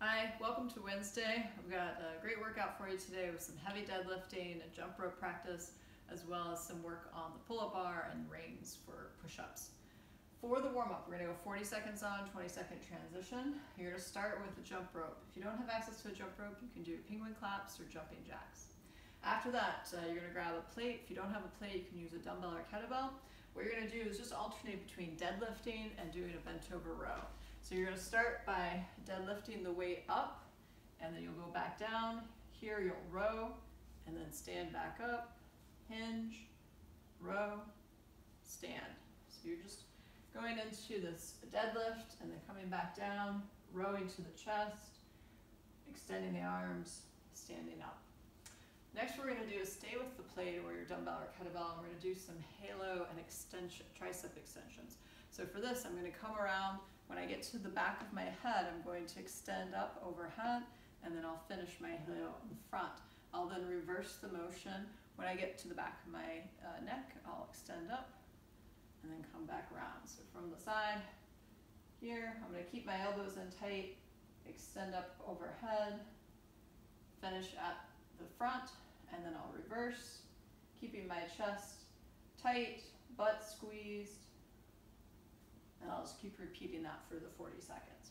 Hi, welcome to Wednesday. I've got a great workout for you today with some heavy deadlifting and jump rope practice, as well as some work on the pull-up bar and rings for push-ups. For the warm-up, we're gonna go 40 seconds on, 20 second transition. You're gonna start with the jump rope. If you don't have access to a jump rope, you can do penguin claps or jumping jacks. After that, uh, you're gonna grab a plate. If you don't have a plate, you can use a dumbbell or kettlebell. What you're gonna do is just alternate between deadlifting and doing a bent over row. So you're gonna start by deadlifting the weight up, and then you'll go back down. Here you'll row, and then stand back up, hinge, row, stand. So you're just going into this deadlift, and then coming back down, rowing to the chest, extending the arms, standing up. Next we're gonna do is stay with the plate or your dumbbell or kettlebell, and we're gonna do some halo and extension, tricep extensions. So for this, I'm gonna come around, when I get to the back of my head, I'm going to extend up overhead, and then I'll finish my halo in front. I'll then reverse the motion. When I get to the back of my uh, neck, I'll extend up, and then come back around. So from the side, here, I'm gonna keep my elbows in tight, extend up overhead, finish at the front, and then I'll reverse, keeping my chest tight, butt squeezed, and I'll just keep repeating that for the 40 seconds.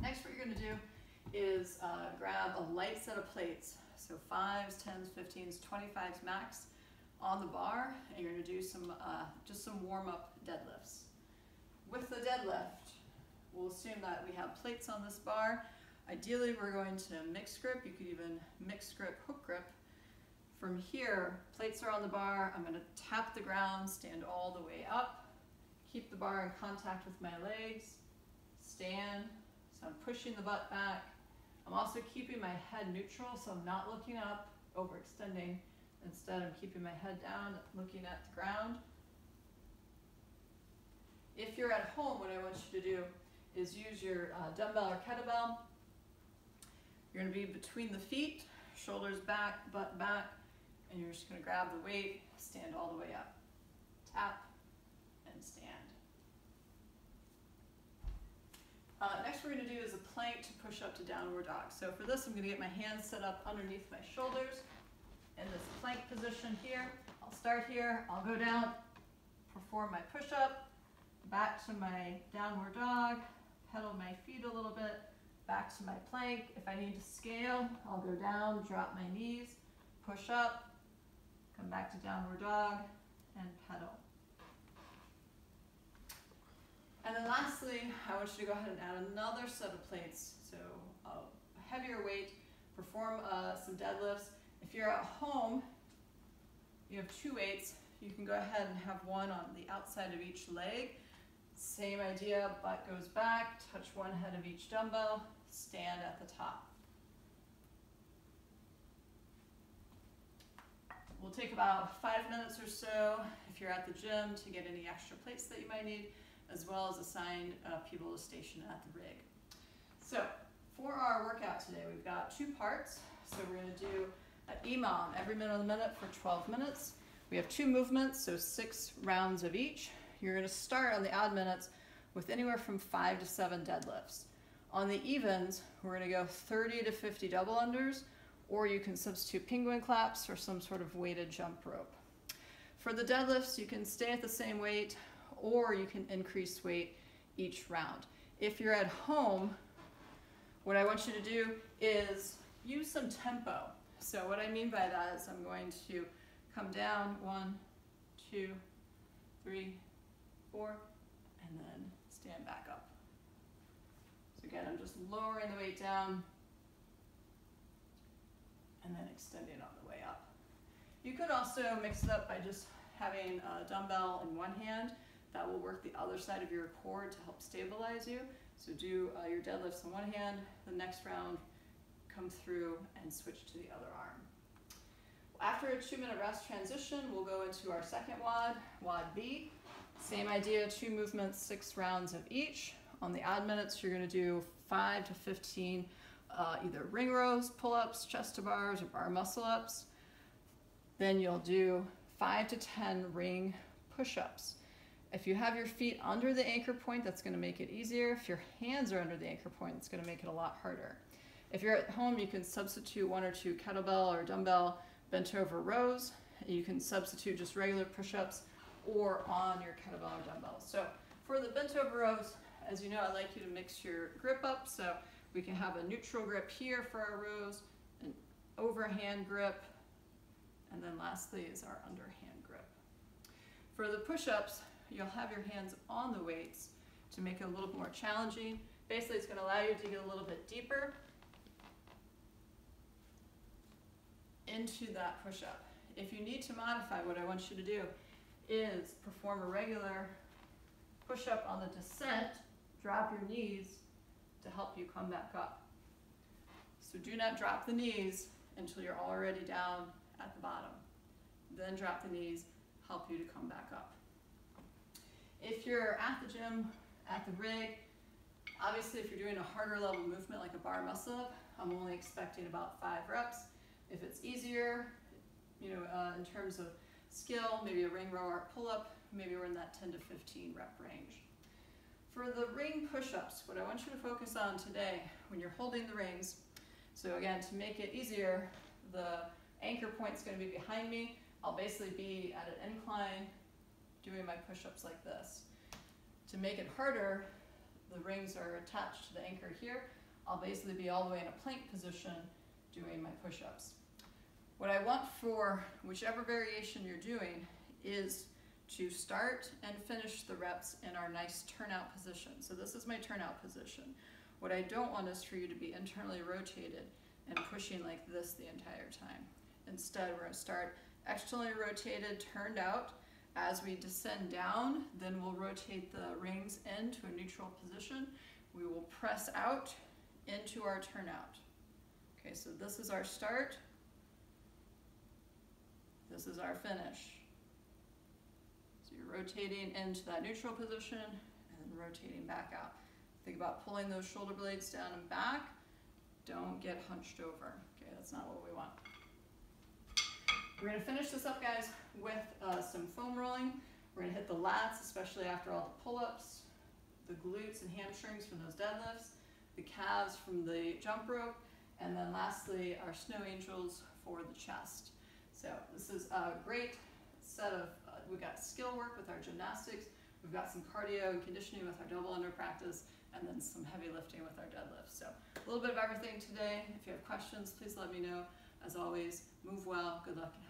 Next, what you're gonna do is uh, grab a light set of plates, so fives, tens, 15s, 25s max on the bar, and you're gonna do some, uh, just some warm-up deadlifts. With the deadlift, we'll assume that we have plates on this bar. Ideally, we're going to mix grip. You could even mix grip, hook grip. From here, plates are on the bar. I'm gonna tap the ground, stand all the way up, Keep the bar in contact with my legs. Stand. So I'm pushing the butt back. I'm also keeping my head neutral, so I'm not looking up, overextending. Instead, I'm keeping my head down, looking at the ground. If you're at home, what I want you to do is use your uh, dumbbell or kettlebell. You're gonna be between the feet, shoulders back, butt back, and you're just gonna grab the weight, stand all the way up. Tap, Uh, next we're going to do is a plank to push up to downward dog. So for this I'm going to get my hands set up underneath my shoulders in this plank position here. I'll start here, I'll go down, perform my push-up, back to my downward dog, pedal my feet a little bit, back to my plank. If I need to scale, I'll go down, drop my knees, push up, come back to downward dog, and pedal. And then lastly, I want you to go ahead and add another set of plates. So a heavier weight, perform uh, some deadlifts. If you're at home, you have two weights, you can go ahead and have one on the outside of each leg. Same idea, butt goes back, touch one head of each dumbbell, stand at the top. We'll take about five minutes or so if you're at the gym to get any extra plates that you might need as well as assign uh, people to station at the rig. So for our workout today, we've got two parts. So we're gonna do an EMOM every minute of the minute for 12 minutes. We have two movements, so six rounds of each. You're gonna start on the odd minutes with anywhere from five to seven deadlifts. On the evens, we're gonna go 30 to 50 double unders, or you can substitute penguin claps or some sort of weighted jump rope. For the deadlifts, you can stay at the same weight or you can increase weight each round. If you're at home, what I want you to do is use some tempo. So what I mean by that is I'm going to come down one, two, three, four, and then stand back up. So again, I'm just lowering the weight down and then extending on the way up. You could also mix it up by just having a dumbbell in one hand that will work the other side of your core to help stabilize you. So do uh, your deadlifts on one hand, the next round come through and switch to the other arm. After a two minute rest transition, we'll go into our second WOD, WOD B. Same idea, two movements, six rounds of each. On the odd minutes, you're gonna do five to 15 uh, either ring rows, pull-ups, chest to bars, or bar muscle ups. Then you'll do five to 10 ring push-ups. If you have your feet under the anchor point, that's going to make it easier. If your hands are under the anchor point, it's going to make it a lot harder. If you're at home, you can substitute one or two kettlebell or dumbbell bent over rows. You can substitute just regular push-ups or on your kettlebell or dumbbells. So for the bent over rows, as you know, I like you to mix your grip up. So we can have a neutral grip here for our rows, an overhand grip, and then lastly is our underhand grip. For the push-ups, you'll have your hands on the weights to make it a little more challenging. Basically, it's gonna allow you to get a little bit deeper into that push-up. If you need to modify, what I want you to do is perform a regular push-up on the descent, drop your knees to help you come back up. So do not drop the knees until you're already down at the bottom. Then drop the knees, help you to come back up. If you're at the gym, at the rig, obviously if you're doing a harder level movement like a bar muscle up, I'm only expecting about five reps. If it's easier, you know, uh, in terms of skill, maybe a ring row or pull up, maybe we're in that 10 to 15 rep range. For the ring push-ups, what I want you to focus on today when you're holding the rings, so again, to make it easier, the anchor point is going to be behind me. I'll basically be at an incline doing my push-ups like this. To make it harder, the rings are attached to the anchor here. I'll basically be all the way in a plank position doing my push-ups. What I want for whichever variation you're doing is to start and finish the reps in our nice turnout position. So this is my turnout position. What I don't want is for you to be internally rotated and pushing like this the entire time. Instead, we're gonna start externally rotated, turned out. As we descend down, then we'll rotate the rings into a neutral position. We will press out into our turnout. Okay, so this is our start. This is our finish. So you're rotating into that neutral position and then rotating back out. Think about pulling those shoulder blades down and back. Don't get hunched over. Okay, that's not what we want. We're gonna finish this up, guys, with uh, some foam rolling. We're gonna hit the lats, especially after all the pull-ups, the glutes and hamstrings from those deadlifts, the calves from the jump rope, and then lastly, our snow angels for the chest. So this is a great set of, uh, we've got skill work with our gymnastics, we've got some cardio and conditioning with our double under practice, and then some heavy lifting with our deadlifts. So a little bit of everything today. If you have questions, please let me know. As always, move well, good luck, and